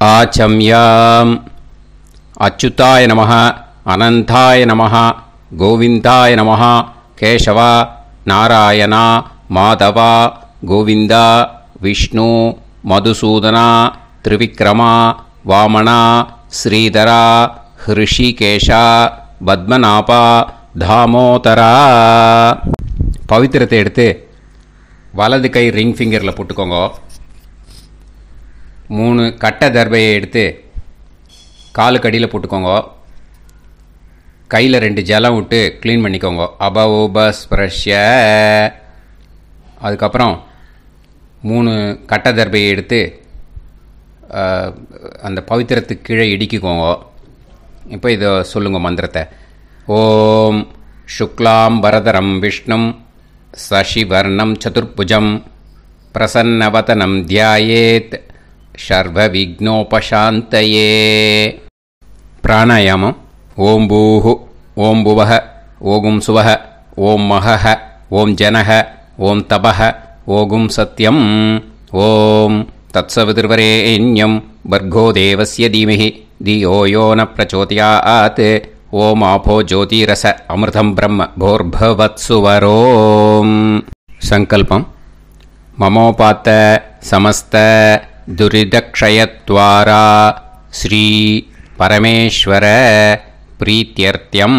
ஆச்சம்யாம். அச்சுதாய நம அனந்தாய நம கோவிந்தாய நம கேசவா நாராயணா மாதவா கோவிந்தா விஷ்ணு மதுசூதனா திரிவிக்ரமா வாமனா ஸ்ரீதரா ஹிருஷிகேஷா பத்மநாபா தாமோதரா. பவித்திரத்தை எடுத்து வலது கை ரிங் ஃபிங்கரில் போட்டுக்கோங்க. மூணு கட்டை தர்பையை எடுத்து காலுக்கு அடியில் போட்டுக்கோங்க. கையில் ரெண்டு ஜலம் விட்டு க்ளீன் பண்ணிக்கோங்க. அபவோபஸ்பிரஷ்ய அதுக்கப்புறம் மூணு கட்டை தர்பையை எடுத்து அந்த பவித்திரத்துக்கு கீழே இடிக்கிக்கோங்க. இப்போ இதை சொல்லுங்கள் மந்திரத்தை. ஓம் சுக்லாம் வரதரம் விஷ்ணும் சசிவர்ணம் சதுர்புஜம் பிரசன்னவதனம் தியாயேத். शर्वविघ्नोपशान्तये। प्राणायामम् भुवः। ओगुं सुवः। ॐ महः। ॐ जनः। ॐ तपः। ओगुं सत्यम्। ॐ तत्सवितुर्वरेण्यं भर्गो देवस्य धीमहि। धियो यो न प्रचोदयात्। ओमापो ज्योतिरस अमृतं ब्रह्म भोर्भवत्सुवरो सङ्कल्पम्। ममोपात्त समस्त दुरिदक्षयद्वारा श्री परमेश्वर प्रीत्यर्थ्यम्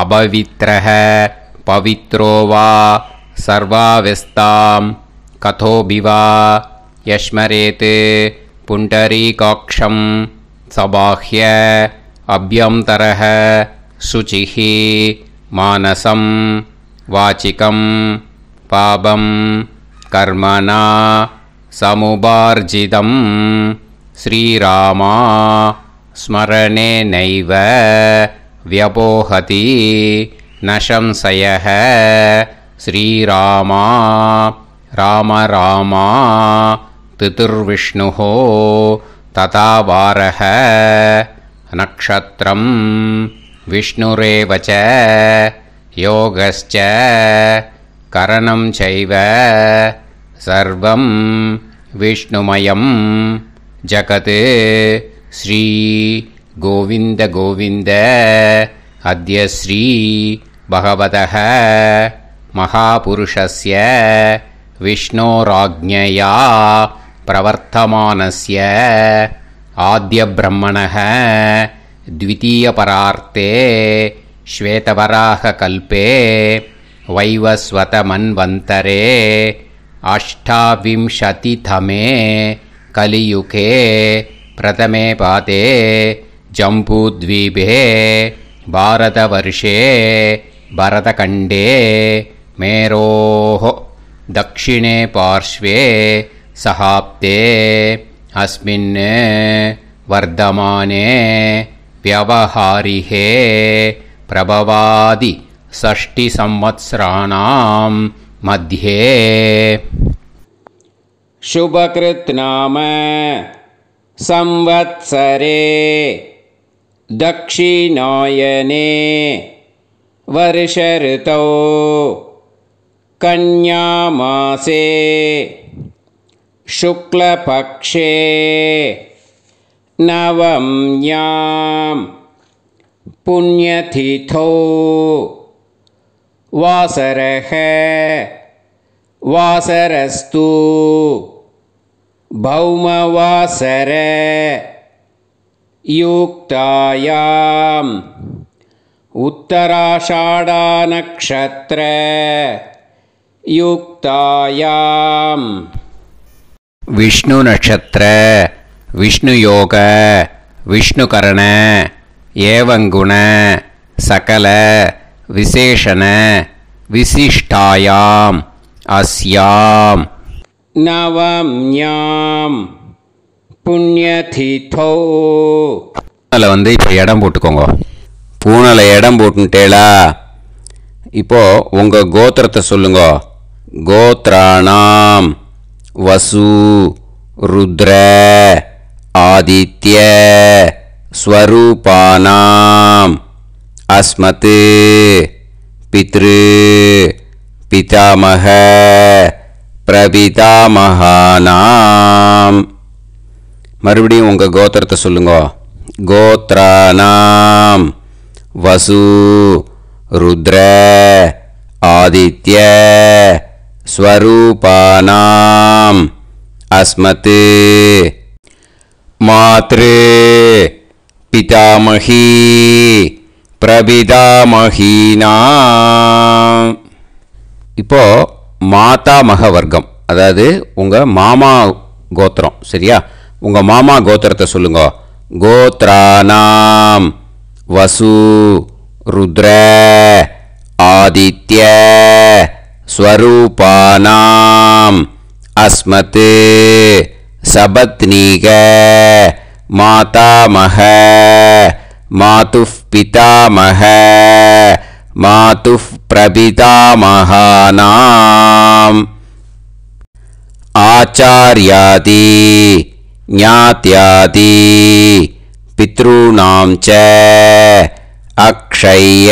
अपवित्रः पवित्रो वा सर्वावस्थां कथोऽपि वा यस्मरेत् पुण्डरीकाक्षं सबाह्य अभ्यन्तरः शुचिः मानसं वाचिकं पापं कर्मणा समुपार्जितं श्रीरामा स्मरणेनैव व्यपोहति न संशयः श्रीरामा राम रामा तितुर्विष्णुः तथा वारः नक्षत्रं विष्णुरेव च योगश्च करणं चैव सर्वं विष्णुमयं जगत् श्री गोविन्द गोविन्द अद्य श्री भगवतः महापुरुषस्य विष्णोराज्ञया प्रवर्तमानस्य आद्यब्रह्मणः द्वितीयपरार्ते श्वेतवराहकल्पे वैवस्वतमन्वन्तरे अष्टाविंशतितमे कलियुगे प्रथमे पादे जम्बूद्वीपे भारतवर्षे भरतखण्डे मेरोः दक्षिणे पार्श्वे सहाब्दे अस्मिन् वर्धमाने व्यवहारिहे प्रभवादि षष्टिसंवत्सराणां मध्ये। शुभकृत् नाम संवत्सरे दक्षिणायने वर्षऋतौ कन्यामासे शुक्लपक्षे नवम्यां पुण्यतिथौ वासरः। वासरस्तु। भौमवासर। युक्तायाम्। उत्तराषाढानक्षत्र। युक्तायाम्। विष्णुनक्षत्र। विष्णुयोग। विष्णुकरण। एवङ्गुण सकल விசேஷன விசிஷ்டாயாம் அஸ்யாம். நவம்யாம் புண்ணியதிதோ பூனலை வந்து இப்போ இடம் போட்டுக்கோங்க. பூனலை இடம் போட்டுட்டேலா இப்போது உங்கள் கோத்திரத்தை சொல்லுங்க. கோத்ராணாம் வசு ருத்ர ஆதித்ய ஸ்வரூபானாம். அஸ்மத் பித்ரு பிதாமக பிரபிதாமகானாம் மறுபடியும் உங்கள் கோத்திரத்தை சொல்லுங்க கோத்ரானாம் வசு ருத்ர ஆதித்ய ஸ்வரூபானாம் அஸ்மத் மாத்ரு பிதாமகி பிரபிதாமகீனாம் இப்போ மாதாமக வர்க்கம் அதாவது உங்க மாமா கோத்திரம் சரியா? உங்க மாமா கோத்திரத்தை சொல்லுங்க. கோத்ரானாம் வசு ருத்ர ஆதித்ய ஸ்வரூபானாம் அஸ்மத் சபத்னீக மாதாமக मातुः पितामह। मातुः प्रपितामहानाम्। आचार्यादि ज्ञात्यादि पितॄणां च अक्षय्य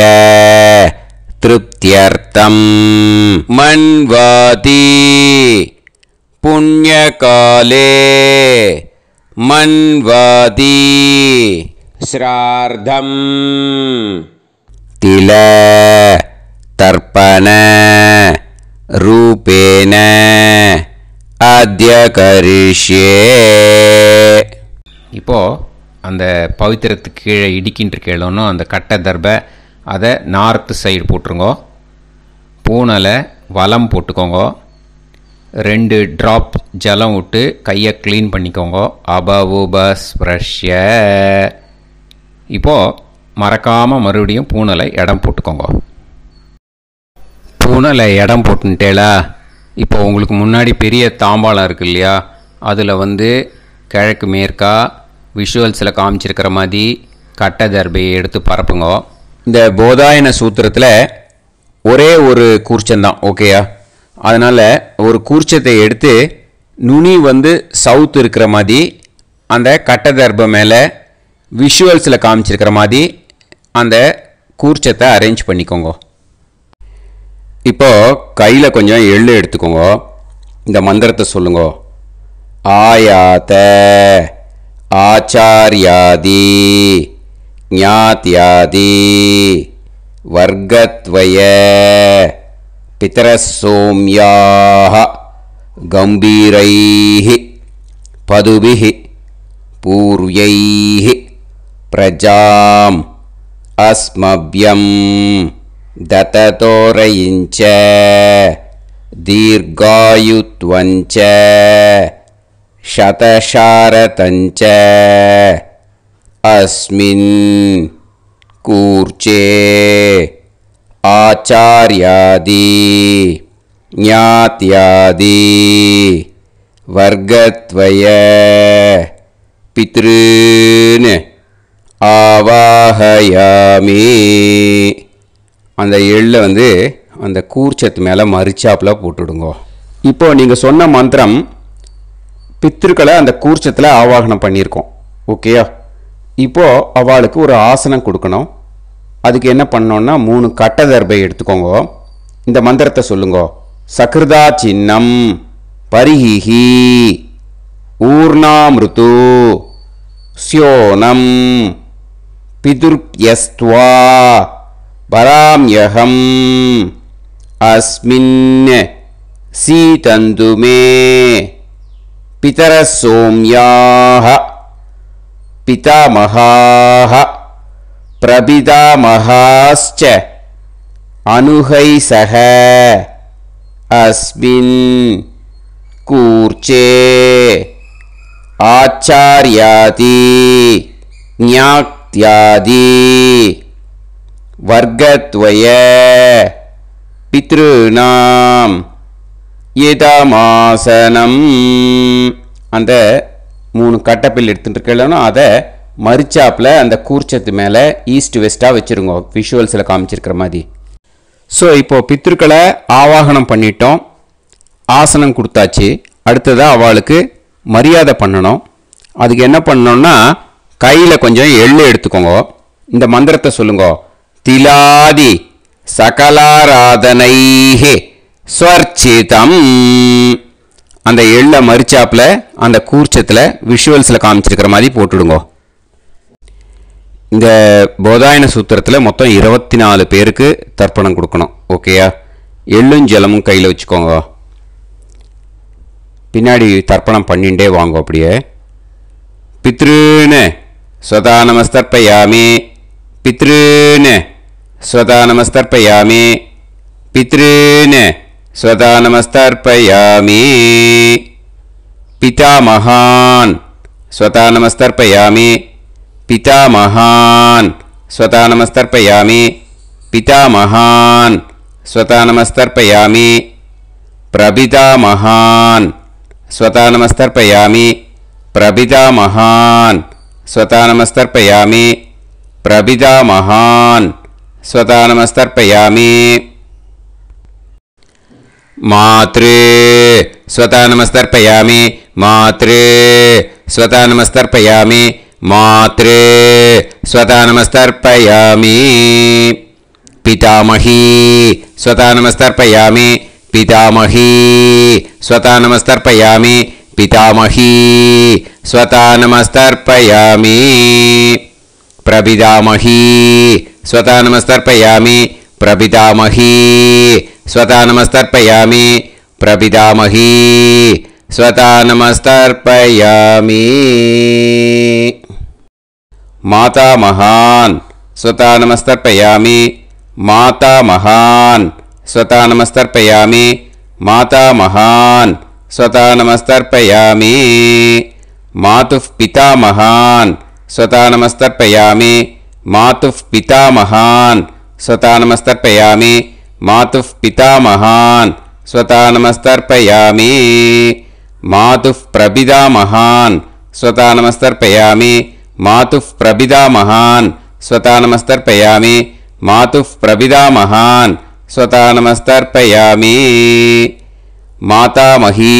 तृप्त्यर्थं मन्वाती पुण्यकाले। मन्वादी ஸ்ரார்த்தம். தில தர்ப்பண ரூபேன அத்தியகரிஷ்யே இப்போ அந்த பவித்திரத்துக்கு கீழே இடிக்கின்ற கேளுன்னு அந்த கட்டை தர்பை அதை நார்த்து சைடு போட்டுருங்கோ. பூனலை வளம் போட்டுக்கோங்க. ரெண்டு ட்ராப் ஜலம் விட்டு கையை க்ளீன் பண்ணிக்கோங்க. அபவுபஸ்பிரஷ்ய. இப்போது மறக்காமல் மறுபடியும் பூனலை இடம் போட்டுக்கோங்க. பூனலை இடம் போட்டுட்டேலா இப்போ உங்களுக்கு முன்னாடி பெரிய தாம்பாளம் இருக்கு இல்லையா? அதில் வந்து கிழக்கு மேற்கா விஷுவல்ஸில் காமிச்சிருக்கிற மாதிரி கட்டை தர்பையை எடுத்து பரப்புங்க. இந்த போதாயன சூத்திரத்தில் ஒரே ஒரு கூர்ச்சந்தான் ஓகேயா அதனால் ஒரு கூர்ச்சத்தை எடுத்து நுனி வந்து சவுத் இருக்கிற மாதிரி அந்த கட்டை தர்பை மேலே விஷுவல்ஸில் காமிச்சிருக்கிற மாதிரி அந்த கூர்ச்சத்தை அரேஞ்ச் பண்ணிக்கோங்க. இப்போ கையில் கொஞ்சம் எள்ளு எடுத்துக்கோங்க. இந்த மந்திரத்தை சொல்லுங்க. ஆயாத ஆச்சாரியாதி ஞாத்யாதி வர்க்கத்வய பிதரசோம்யாக கம்பீரைः பதுபிஹி பூர்வைः प्रजाम् अस्मभ्यं दततोरयिञ्च दीर्घायुत्वञ्च शतशारतञ्च अस्मिन् कूर्चे आचार्यादि ज्ञात्यादि वर्गत्वय पितॄन्। ஆவாஹயாமி. அந்த எள்ளை வந்து அந்த கூர்ச்சத்து மேலே மறிச்சாப்பில் போட்டுடுங்க. இப்போது நீங்கள் சொன்ன மந்திரம் பித்திருக்களை அந்த கூர்ச்சத்தில் ஆவாகனம் பண்ணியிருக்கோம். ஓகேயா? இப்போது அவளுக்கு ஒரு ஆசனம் கொடுக்கணும். அதுக்கு என்ன பண்ணோன்னா மூணு கட்ட தர்பை எடுத்துக்கோங்க. இந்த மந்திரத்தை சொல்லுங்க. சக்ருதா சின்னம் பரிஹிஹி ஊர்ணாமிருத்து ஸ்யோனம். पितुर्यस्त्वा पराम्यहम्। अस्मिन् सीतन्तु मे पितरः सोम्याः। पितामहाः। प्रपितामहाश्च अनुहै सह। अस्मिन् कूर्चे आचार्याति இத்தியாதி வர்க்கத்வய பித்ருநாம் இதமாசனம் அந்த மூணு கட்டப்பில் எடுத்துகிட்டு இருக்கலன்னா அதை மறிச்சாப்பில் அந்த கூர்ச்சத்து மேலே ஈஸ்ட் வெஸ்ட்டாக வச்சுருங்கோ விஷுவல்ஸில் காமிச்சிருக்கிற மாதிரி. ஸோ இப்போது பித்ருக்களை ஆவாகனம் பண்ணிட்டோம். ஆசனம் கொடுத்தாச்சு. அடுத்ததாக அவளுக்கு மரியாதை பண்ணணும். அதுக்கு என்ன பண்ணோன்னா கையில் கொஞ்சம் எள்ளு எடுத்துக்கோங்க. இந்த மந்திரத்தை சொல்லுங்க. திலாதி சகலாராதனைஹே ஸ்வர்ச்சிதம். அந்த எள்ளை மறிச்சாப்பில் அந்த கூர்ச்சத்தில் விஷுவல்ஸில் காமிச்சிருக்கிற மாதிரி போட்டுடுங்க. இந்த போதாயன சூத்திரத்தில் மொத்தம் இருபத்தி நாலு பேருக்கு தர்ப்பணம் கொடுக்கணும். ஓகேயா எள்ளும் ஜலமும் கையில் வச்சுக்கோங்க. பின்னாடி தர்ப்பணம் பண்ணிகிட்டே வாங்க அப்படியே. பித்ருன்னு स्वतानमस्तर्पयामि पितृन्। स्वदानंस्तर्पयामि पितॄन्। स्वदानमस्तर्पयामि पितामहान्। स्वतानमस्तर्पयामि पितामहान्। स्वतानमस्तर्पयामि पितामहान्। स्वतानमस्तर्पयामि प्रभिधा महान् स्वतानमस्तर्पयामि प्रभिधा महान् स्वतानमस्तर्पयामि प्रभिजामहान्। स्वतानमस्तर्पयामि मातृ स्वतानमस्तर्पयामि मातृ स्वतानमस्तर्पयामि मातृ स्वतानमस्तर्पयामि पितामही। स्वतानमस्तर्पयामि पितामही। स्वतानमस्तर्पयामि पितामही स्वता नमस्तर्पयामि प्रपितामही स्वता नमस्तर्पयामि प्रपितामही स्वता नमस्तर्पयामि प्रपितामही स्वता नमस्तर्पयामि मातामहान् स्वता नमस्तर्पयामि मातामहान् स्वता नमस्तर्पयामि मातामहान् स्वता नमस्तर्पयामि। मातुः पितामहान् स्वता नमस्तर्पयामि। मातुः पितामहान् स्वता नमस्तर्पयामि। मातुः पितामहान् स्वता नमस्तर्पयामि। मातुः प्रपितामहान् स्वता नमस्तर्पयामि। मातुः प्रपितामहान् स्वता नमस्तर्पयामि। मातुः प्रपितामहान् स्वता नमस्तर्पयामि मातामही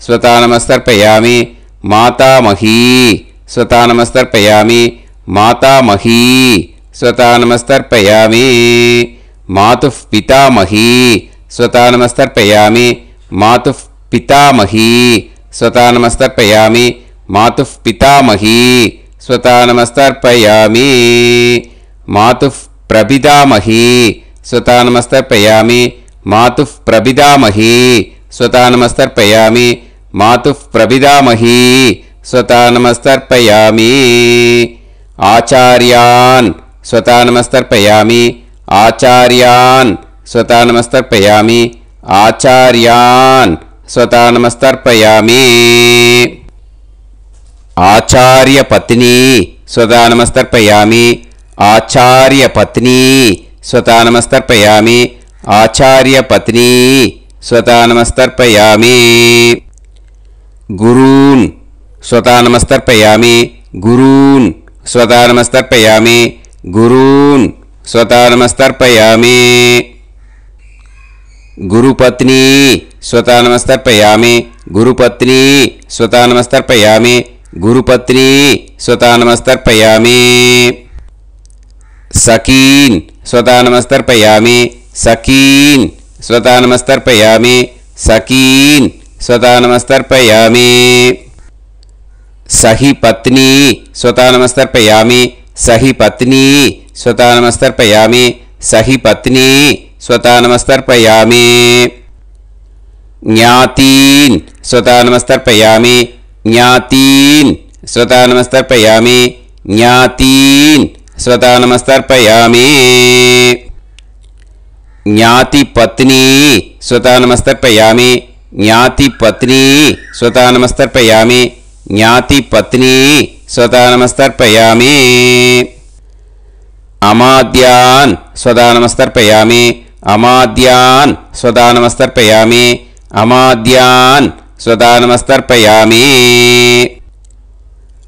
स्वता नमस्तर्पयामि। मातामही स्वता नमस्तर्पयामि। मातामही स्वता नमस्तर्पयामि। मातुः पितामही स्वता नमस्तर्पयामि। मातुः पितामही स्वता नमस्तर्पयामि। मातुः पितामही स्वता नमस्तर्पयामि। मातुः प्रपितामही स्वता नमस्तर्पयामि। मातुः प्रपितामही स्वतानमस्तर्पयामि। मातुः प्रभिदामही स्वतानमस्तर्पयामि। आचार्यान् स्वतानमस्तर्पयामि। आचार्यान् स्वतानमस्तर्पयामि। आचार्यान् स्वतानमस्तर्पयामि। आचार्यपत्नी स्वतानमस्तर्पयामि। आचार्यपत्नी स्वतानमस्तर्पयामि। आचार्यपत्नी स्वता नमस्तर्पयामि। गुरून्, स्वता नमस्तर्पयामि। गुरून्, स्वता नमस्तर्पयामि। गुरून्, स्वता नमस्तर्पयामि। गुरुपत्नी, स्वता नमस्तर्पयामि। गुरुपत्नी, स्वता नमस्तर्पयामि। गुरुपत्नी, स्वता नमस्तर्पयामि। सकीन् स्वता नमस्तर्पयामि। सकीन् स्वतानमस्तर्पयामि सकीन् स्वतानमस्तर्पयामि सहि पत्नी, स्वतानमस्तर्पयामि सहि पत्नी, स्वतानमस्तर्पयामि सहि पत्नी, स्वतानमस्तर्पयामि ज्ञातीन् स्वतानमस्तर्पयामि ज्ञातीन् स्वतानमस्तर्पयामि ज्ञातीन्, स्वतानमस्तर्पयामि नमस्तर्पयामि ज्ञातिपत्नी, स्वता नमस्तर्पयामि। ज्ञातिपत्नी, स्वता नमस्तर्पयामि। ज्ञातिपत्नी, स्वता नमस्तर्पयामि। अमाद्यान् स्वदा नमस्तर्पयामि। अमाद्यान् स्वदा नमस्तर्पयामि। अमाद्यान् स्वदा नमस्तर्पयामि।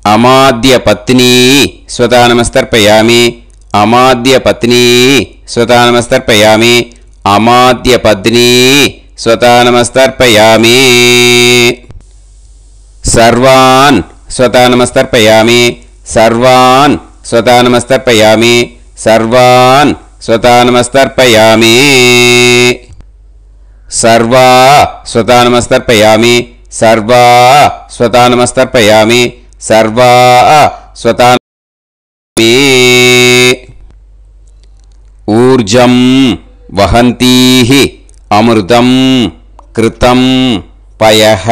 अमाद्यपत्नी, स्वता नमस्तर्पयामि। अमाद्यपत्नी स्वतानमस्तर्पयामि। अमाद्यपत्नी स्वतानमस्तर्पयामि। सर्वान् स्वतानमस्तर्पयामि। सर्वान् स्वतानमस्तर्पयामि। सर्वान् स्वतानमस्तर्पयामि। सर्वा स्वतानमस्तर्पयामि। सर्वा स्वतानमस्तर्पयामि। सर्वा स्वतानमि ऊर्जं वहन्तीः अमृतं कृतं पयः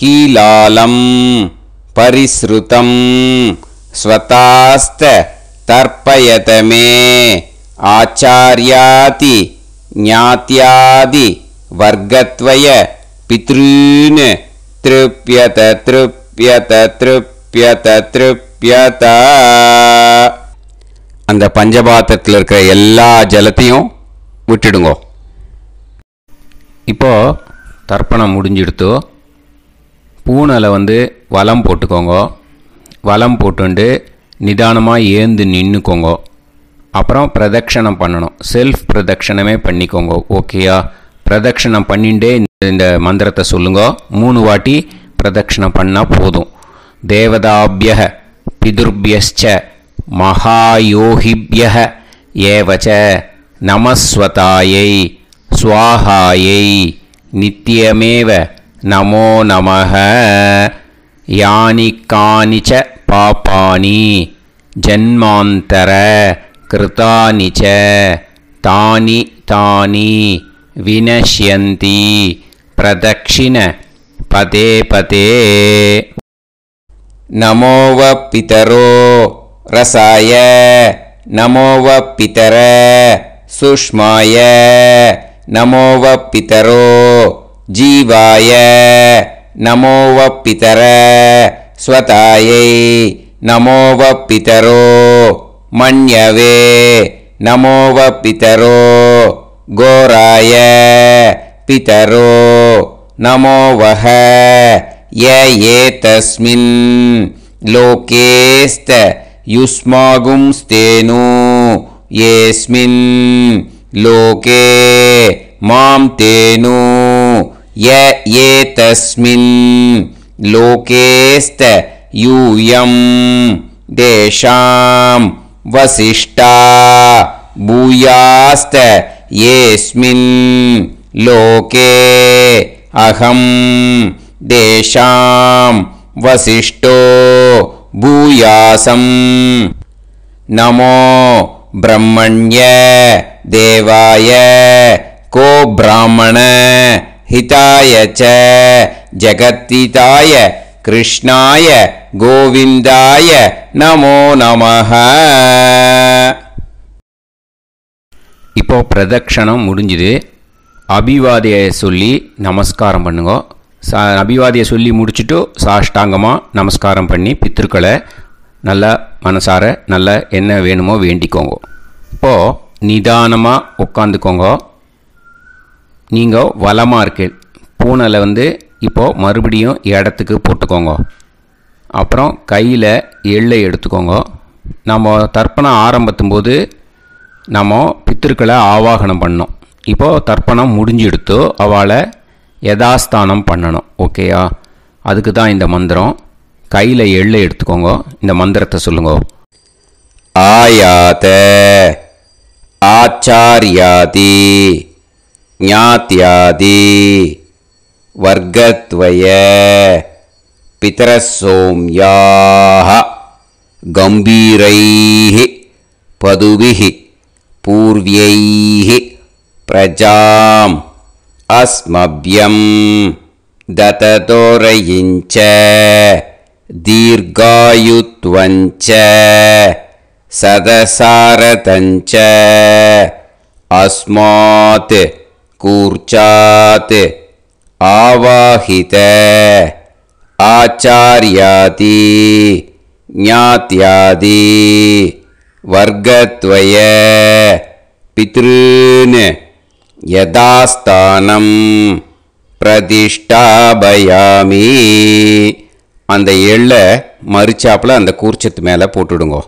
कीलालं परिसृतं स्वतास्त तर्पयत मे आचार्याति ज्ञात्यादि वर्गत्वय पितॄन् तृप्यत तृप्यत तृप्यत तृप्यत அந்த பஞ்சபாத்திரத்தில் இருக்கிற எல்லா ஜலத்தையும் விட்டுடுங்கோ. இப்போ தர்ப்பணம் முடிஞ்சிடுத்தோ பூனலை வந்து வலம் போட்டுக்கோங்க. வலம் போட்டுண்டு நிதானமாக ஏந்து நின்றுக்கோங்க அப்புறம் பிரதட்சணம் பண்ணணும். செல்ஃப் பிரதட்சணமே பண்ணிக்கோங்க. ஓகேயா பிரதட்சணம் பண்ணிண்டே இந்த மந்திரத்தை சொல்லுங்க. மூணு வாட்டி பிரதட்சணம் பண்ணால் போதும். தேவதாபிய महायोहिभ्यः एव च नमस्वतायै स्वाहायै नित्यमेव नमो नमः। यानि कानि च पापानि जन्मान्तर कृतानि च तानि तानि विनश्यन्ति प्रदक्षिणपते पते नमो वा पितरो रसाय नमो पितर सुष्माय नमो व पितरो जीवाय नमो पितर स्वतायै नमो पितरो मण्यवे नमो पितरो घोराय पितरो नमो वः य एतस्मिन् लोकेस्त युष्मागुंस्तेनु येऽस्मिन् लोके मां तेनु य एतस्मिन् लोकेस्त यूयं देशां वसिष्ठा भूयास्त येऽस्मिन् लोके अहं देशां वसिष्ठो भूयासं नमो ब्रह्मण्य देवाय को ब्राह्मण हिताय च जगत्तिताय कृष्णाय गोविन्दाय नमो नमः இப்போ பிரதக்ஷணம் முடிஞ்சுது அபிவாதியை சொல்லி நமஸ்காரம் பண்ணுங்க சா அபிவாதியை சொல்லி முடிச்சுட்டு சாஷ்டாங்கமாக நமஸ்காரம் பண்ணி பித்திருக்களை நல்லா மனசார நல்லா என்ன வேணுமோ வேண்டிக்கோங்க. இப்போது நிதானமாக உட்காந்துக்கோங்க. நீங்கள் வளமாக இருக்கு பூனலை வந்து இப்போது மறுபடியும் இடத்துக்கு போட்டுக்கோங்க. அப்புறம் கையில் எள்ளை எடுத்துக்கோங்க. நம்ம தர்ப்பணம் ஆரம்பத்தும் போது நம்ம பித்திருக்களை ஆவாகனம் பண்ணோம் இப்போது தர்ப்பணம் முடிஞ்செடுத்து அவளை யதாஸ்தானம் பண்ணணும் ஓகேயா அதுக்கு தான் இந்த மந்திரம். கையில் எள்ளை எடுத்துக்கோங்க. இந்த மந்திரத்தை சொல்லுங்க. ஆயாத ஆச்சாரியாதி ஞாத்தியாதி வர்க்கத்வய பிதரசோம்யாக கம்பீரைஹி பதுவிஹி பூர்வியைஹி பிரஜாம். अस्मभ्यं दततोरयिञ्च दीर्घायुत्वञ्च सदसारतञ्च अस्मात् कूर्चात् आवाहित आचार्याति ज्ञात्यादि वर्गत्वय पितॄन् யதாஸ்தானம் பிரதிஷ்டாபயாமி அந்த எள்ளை மறிச்சாப்புல அந்த கூர்ச்சத்து மேலே போட்டுடுங்கோ.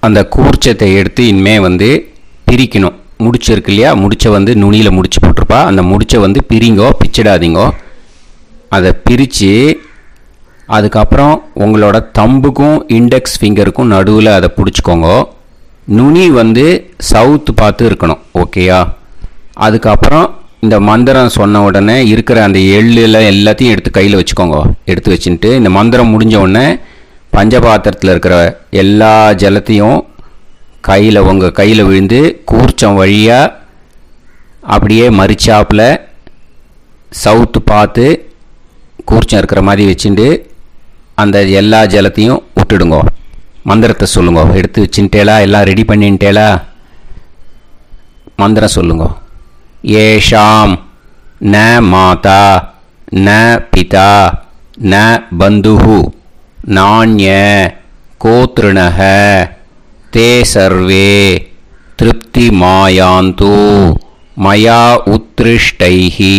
அந்த கூர்ச்சத்தை எடுத்து இனிமே வந்து பிரிக்கணும். முடிச்சு இருக்கு இல்லையா? முடிச்சை வந்து நுனியில் முடிச்சு போட்டிருப்பா. அந்த முடிச்சை வந்து பிரிங்கோ பிச்சிடாதீங்கோ. அதை பிரித்து அதுக்கப்புறம் உங்களோட தம்புக்கும் இண்டெக்ஸ் ஃபிங்கருக்கும் நடுவில் அதை பிடிச்சிக்கோங்க. நுனி வந்து சவுத்து பார்த்து இருக்கணும் ஓகேயா அதுக்கப்புறம் இந்த மந்திரம் சொன்ன உடனே இருக்கிற அந்த எள்ளில் எல்லாத்தையும் எடுத்து கையில் வச்சுக்கோங்க. எடுத்து வச்சுட்டு இந்த மந்திரம் முடிஞ்ச உடனே பஞ்சபாத்திரத்தில் இருக்கிற எல்லா ஜலத்தையும் கையில் உங்கள் கையில் விழுந்து கூர்ச்சம் வழியாக அப்படியே மறிச்சாப்பில் சவுத்து பார்த்து கூர்ச்சம் இருக்கிற மாதிரி வச்சுட்டு அந்த எல்லா ஜலத்தையும் விட்டுடுங்க. மந்திரத்தை சொல்லுங்க. எடுத்து வச்சுட்டேலா எல்லாம் ரெடி பண்ணிட்டேலா மந்திரம் சொல்லுங்க. ஏஷாம் ந மாதா ந பிதா ந பந்துஹு நாண்ய கோத்ருணக தே சர்வே திருப்தி மாயாந்து மயா உத்ருஷ்டைஹி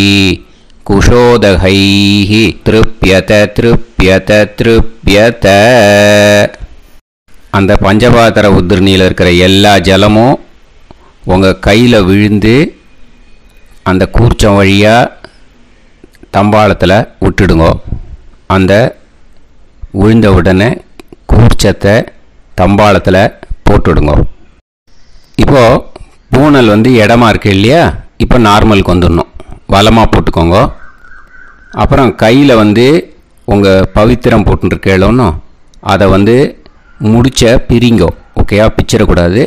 குஷோதகைஹி திருப்யத திருப்யத திருப்யத. அந்த பஞ்சபாத்திர உதிரணியில் இருக்கிற எல்லா ஜலமும் உங்கள் கையில் விழுந்து அந்த கூர்ச்சம் வழியாக தம்பாளத்தில் விட்டுடுங்க. அந்த விழுந்த உடனே கூர்ச்சத்தை தம்பாளத்தில் போட்டுடுங்க. இப்போது பூனல் வந்து இடமா இருக்கு இல்லையா? இப்போ நார்மலுக்கு வந்துடணும். வளமாக போட்டுக்கோங்க. அப்புறம் கையில் வந்து உங்கள் பவித்திரம் போட்டுருக்கேளோன்னு அதை வந்து முடிச்ச பிரிங்கோ ஓகேயா பிச்சிடக்கூடாது.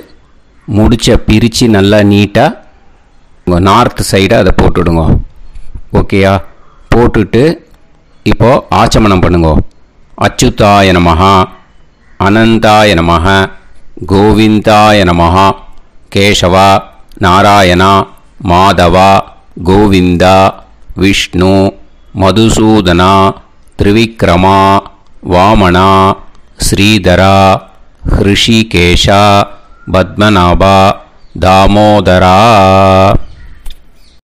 முடிச்ச பிரித்து நல்லா நீட்டாக உங்கள் நார்த் சைடாக அதை போட்டுடுங்க. ஓகேயா போட்டுட்டு இப்போது ஆச்சமனம் பண்ணுங்க. அச்சுதாய நமகா அனந்தாய நமக கோவிந்தாய நமகா கேசவா நாராயணா மாதவா கோவிந்தா விஷ்ணு மதுசூதனா திரிவிக்ரமா வாமனா శ్రీధర హృషికేశ పద్మనాభ దామోదరా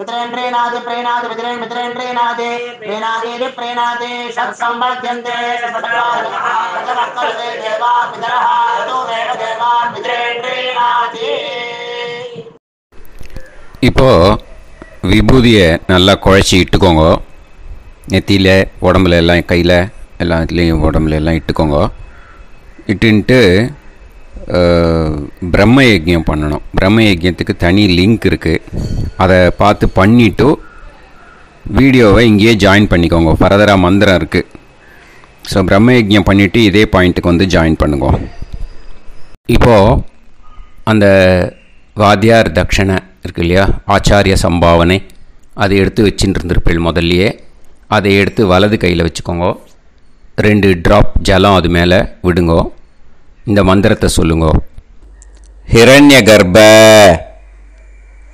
पितरेन् प्रीणाति प्रीणाति पितरेन् पितरेन् प्रीणाति प्रीणाति प्रीणाति षट्सम्बध्यन्ते षट्वर्तते देवा पितरः ततो देव देवान् पितरेन् प्रीणाति இப்போது விபூதியை நல்லா குழச்சி இட்டுக்கோங்க நெத்தியில் உடம்புல எல்லாம் கையில் எல்லாத்துலேயும் உடம்புல எல்லாம் இட்டுக்கோங்க இட்டுன்ட்டு அஹ், பிரம்ம யஜ்யம் பண்ணணும். பிரம்ம யஜ்யத்துக்கு தனி லிங்க் இருக்குது அதை பார்த்து பண்ணிவிட்டு வீடியோவை இங்கேயே ஜாயின் பண்ணிக்கோங்க. ஃபர்தராக மந்திரம் இருக்குது ஸோ பிரம்ம யஜ்யம் பண்ணிவிட்டு இதே பாயிண்ட்டுக்கு வந்து ஜாயின் பண்ணுங்க. இப்போது அந்த வாத்தியார் தட்சணை இருக்கு இல்லையா? ஆச்சாரிய சம்பாவனை. அதை எடுத்து வச்சுட்டு இருந்திருப்பீள் முதல்லையே. அதை எடுத்து வலது கையில் வச்சுக்கோங்க. ரெண்டு ட்ராப் ஜலம் அது மேலே விடுங்கோ. இந்த மந்திரத்தை சொல்லுங்க. ஹிரண்ய கர்ப்ப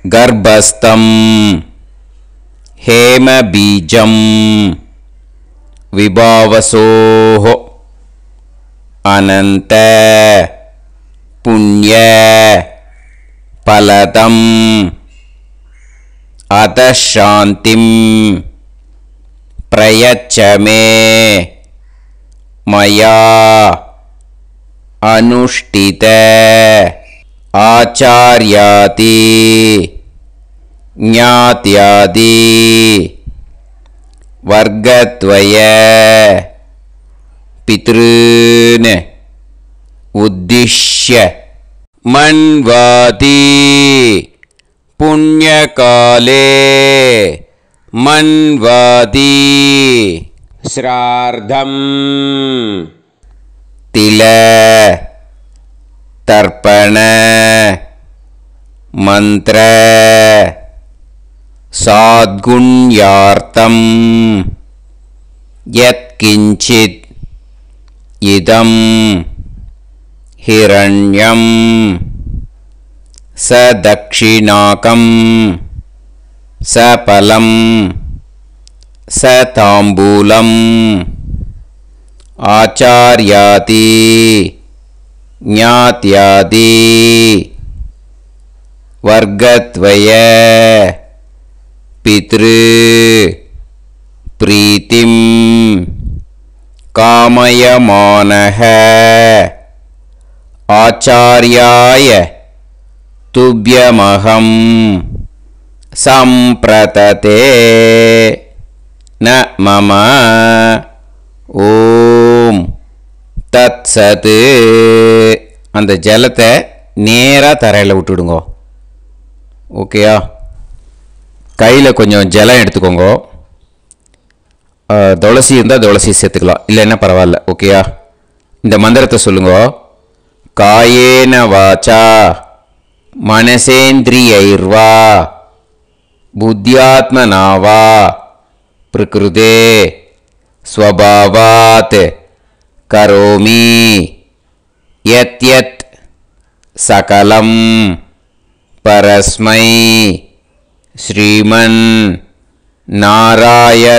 கர்ப்பஸ்தம் ஹேம பீஜம் விபாவசோஹோ அனந்த புண்ணிய பலதம் அதசாந்திம் பிரயச்சமே மயா अनुष्ठित। आचार्याति ज्ञात्यादि वर्गद्वय पितॄन् उद्दिश्य। मन्वाति पुण्यकाले मन्वाति श्रार्धम् तिल तर्पण मन्त्र साद्गुण्यार्थम् यत्किञ्चित् इदं हिरण्यं स दक्षिणाकं सफलं स ताम्बूलम् आचार्याति ज्ञात्यादि वर्गत्वय पितृ प्रीतिं कामयमानः आचार्याय तुभ्यमहं सम्प्रतते। न मम ஓம். தத் சத்து அந்த ஜலத்தை நேராக தரையில் விட்டுடுங்க. ஓகேயா? கையில் கொஞ்சம் ஜலம் எடுத்துக்கோங்க. துளசி இருந்தால் துளசி சேர்த்துக்கலாம். இல்லைன்னா பரவாயில்ல. ஓகேயா? இந்த மந்திரத்தை சொல்லுங்க. காயேன வாச்சா. மனசேந்திரியைர்வா. புத்தியாத்மனாவா. பிரகிருதே. स्वभावात् करोमि यत् यत् सकलं परस्मै श्रीमन् नारायणायेति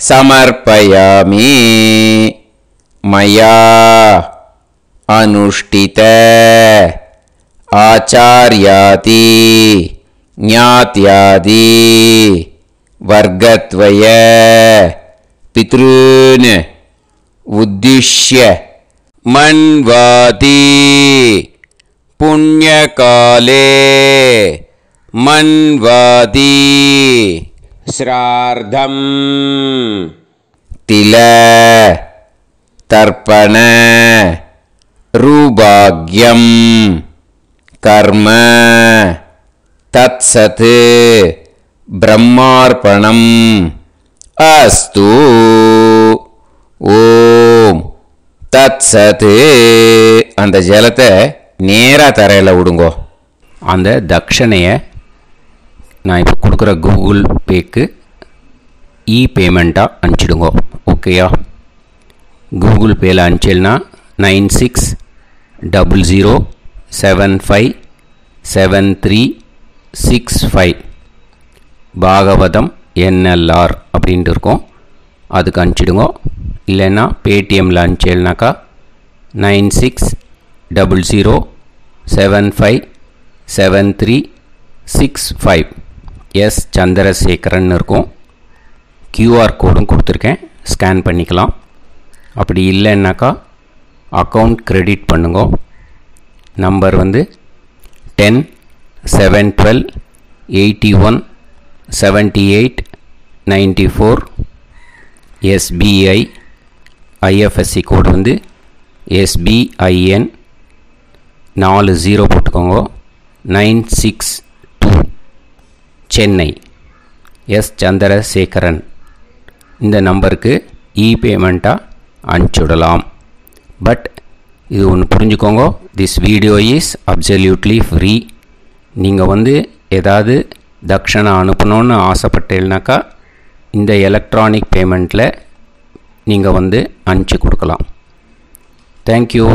समर्पयामि मया अनुष्ठित आचार्याति ज्ञात्यादि वर्गत्वय पितॄन् उद्दिश्य मन्वाति। पुण्यकाले मन्वाति। श्रार्धम् तिल तर्पण। रुभाग्यं कर्म। तत्सत् ब्रह्मार्पणम् अस्तु ஓம் தத் சத்து அந்த ஜலத்தை நேராக தரையில் விடுங்கோ அந்த தட்சணையை நான் இப்போ கொடுக்குற கூகுள் பேக்கு இ பேமெண்ட்டாக அனுப்பிச்சிடுங்க ஓகேயா Google பேயில் அனுப்பிச்சில்னா nine six double zero seven five seven three six five Bhagavatam NLR அப்படின்ட்டு இருக்கும். அதுக்கு அனுப்பிச்சிடுங்க. இல்லைன்னா பேடிஎம்மில் அனுப்பிச்சேல்னாக்கா nine six double zero seven five seven three six five. S Chandrasekaran இருக்கும். கியூஆர் கோடும் கொடுத்துருக்கேன். ஸ்கேன் பண்ணிக்கலாம். அப்படி இல்லைன்னாக்கா அக்கௌண்ட் கிரெடிட் பண்ணுங்க. நம்பர் வந்து ten seven twelve eighty one seventy eight ninety four SBI IFSC code வந்து எஸ்பிஐஎன் நாலு ஜீரோ போட்டுக்கோங்க. Nine six two Chennai S Chandrasekaran இந்த நம்பருக்கு இ பேமெண்ட்டாக அனுப்பிச்சுடலாம். பட் இது ஒன்று புரிஞ்சுக்கோங்க. This video is absolutely free நீங்கள் வந்து ஏதாவது தக்ஷணை அனுப்பணும்னு ஆசைப்பட்டேன்னாக்கா இந்த எலக்ட்ரானிக் பேமெண்ட்டில் நீங்கள் வந்து அனுப்பிச்சி கொடுக்கலாம். தேங்க்யூ